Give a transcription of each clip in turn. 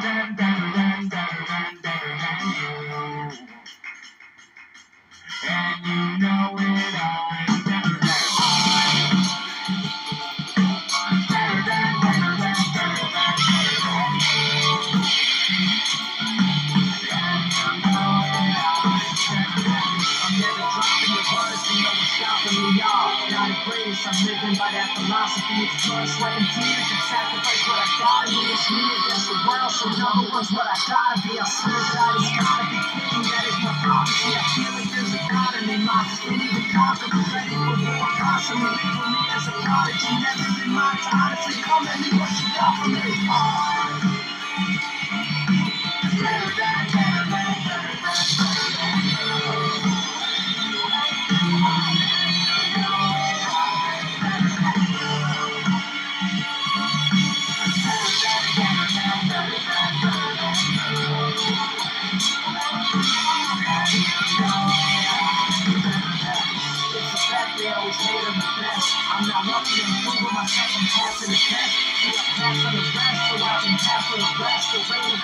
dun, dun. Living by that philosophy. It's blood, sweat, and tears. And sacrifice what I gotta be. It's me against the world, so number one's what I gotta be. I swear I just gotta be king. That is my prophecy. I feel like there's a God in me. My can't even conquer. I'm ready for war constantly. Live for me as a prodigy. Never been mine honestly come at me. What you got for me? They always hate on the best. I'm not lucky, I'm proving myself, I'm passing the test. See, I pass on the rest, so I can pass on the rest. The way of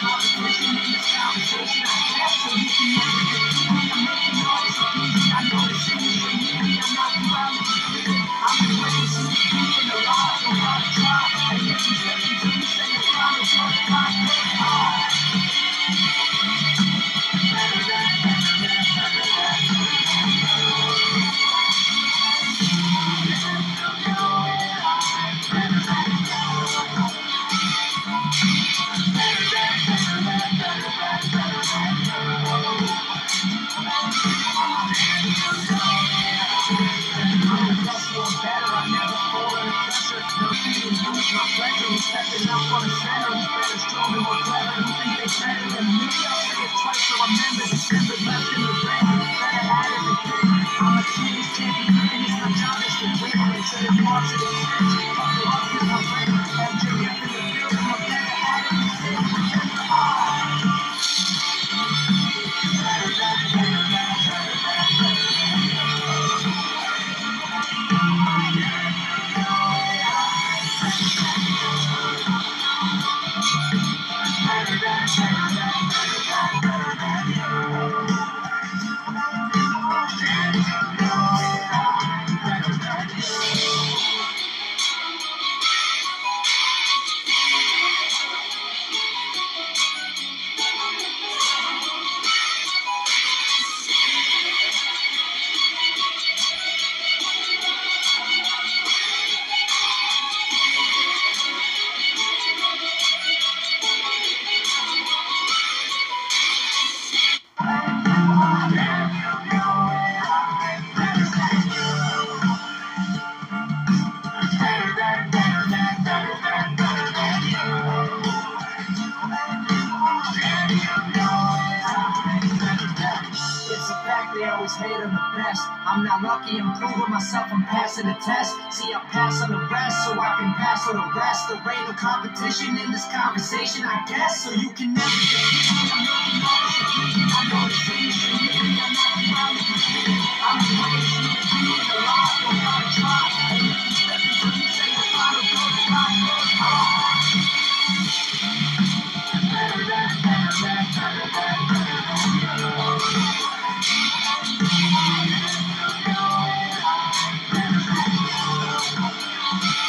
Up on the center, who's better, stronger, more clever, who think they better than me? I'll say it twice, so remember in the red. Better had everything. I'm a king's champion, and it's my job fact they always hate on the best. I'm not lucky, I'm proving myself, I'm passing the test. See, I pass on the rest, so I can pass on the rest. There ain't no competition in this conversation, I guess. So you can never opinion. I the